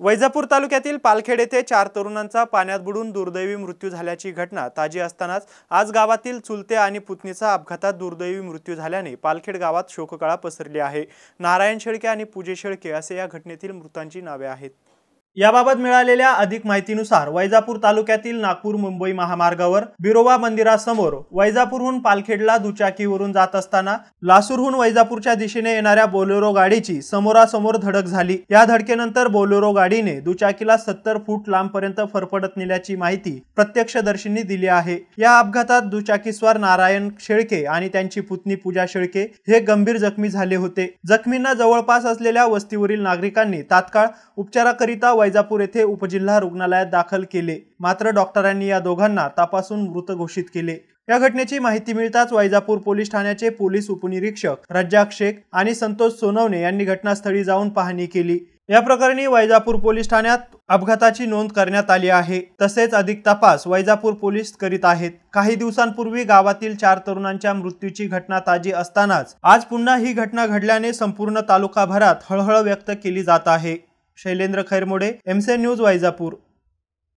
वैजापूर तालुक्यातील पालखेड येथे चार तरुणांचा पाण्यात बुडून दुर्दैवी मृत्यू झाल्याची घटना ताजी असतानाच आज गावातील चुलते आणि पुतणीचा अपघातात दुर्दैवी मृत्यू झाल्याने पालखेड गावात शोककळा पसरली आहे. नारायण शेळके आणि पूजे शेळके असे या घटनेतील मृतांची नावे आहेत. याबाबत मिळालेल्या अधिक माहितीनुसार वैजापूर तालुक्यातील नागपूर मुंबई महामार्गावर बिरोबा मंदिरासमोर वैजापूरहून पालखेडला दुचाकीवरून जात असताना लासूरहून वैजापूरच्या दिशेने येणाऱ्या बोलेरो गाडीची समोरासमोर धडक झाली. या धडकेनंतर बोलेरो गाडीने दुचाकीला सत्तर फूट लांबपर्यंत फरफडत नेल्याची माहिती प्रत्यक्षदर्शींनी दिली आहे. या अपघातात दुचाकीस्वार नारायण शेळके आणि त्यांची पुतणी पूजा शेळके हे गंभीर जखमी झाले होते. जखमींना जवळपास असलेल्या वस्तीवरील नागरिकांनी तात्काळ उपचाराकरिता वैजापूर येथे उपजिल्हा रुग्णालयात दाखल केले. मात्र डॉक्टरांनी या दोघांना तपासून मृत घोषित केले. या घटनेची माहिती मिळताच वैजापूर पोलीस ठाण्याचे पोलीस उपनिरीक्षक रज्जाक शेख आणि संतोष सोनवणे यांनी घटनास्थळी जाऊन पाहणी केली. या प्रकरणी वैजापूर पोलीस ठाण्यात अपघाताची नोंद करण्यात आली आहे. तसेच अधिक तपास वैजापूर पोलीस करीत आहेत. काही दिवसांपूर्वी गावातील चार तरुणांच्या मृत्यूची घटना ताजी असतानाच आज पुन्हा ही घटना घडल्याने संपूर्ण तालुकाभरात हळहळ व्यक्त केली जात आहे. शैलेंद्र खैरमोडे एमसे न्यूज वायजापूर.